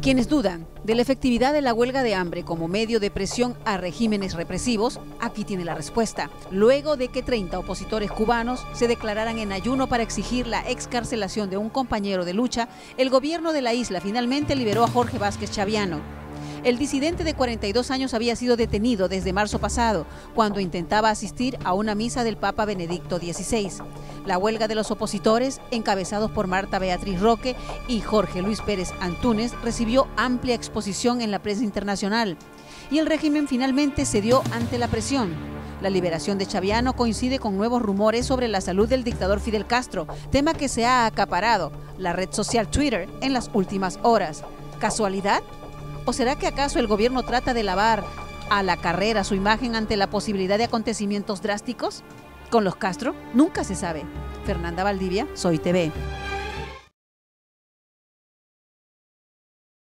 Quienes dudan de la efectividad de la huelga de hambre como medio de presión a regímenes represivos, aquí tiene la respuesta. Luego de que 30 opositores cubanos se declararan en ayuno para exigir la excarcelación de un compañero de lucha, el gobierno de la isla finalmente liberó a Jorge Vázquez Chaviano, el disidente de 42 años había sido detenido desde marzo pasado, cuando intentaba asistir a una misa del Papa Benedicto XVI. La huelga de los opositores, encabezados por Marta Beatriz Roque y Jorge Luis Pérez Antúnez, recibió amplia exposición en la prensa internacional. Y el régimen finalmente cedió ante la presión. La liberación de Chaviano coincide con nuevos rumores sobre la salud del dictador Fidel Castro, tema que se ha acaparado la red social Twitter en las últimas horas. ¿Casualidad? ¿O será que acaso el gobierno trata de lavar a la carrera su imagen ante la posibilidad de acontecimientos drásticos? Con los Castro nunca se sabe. Fernanda Valdivia, Soy TV.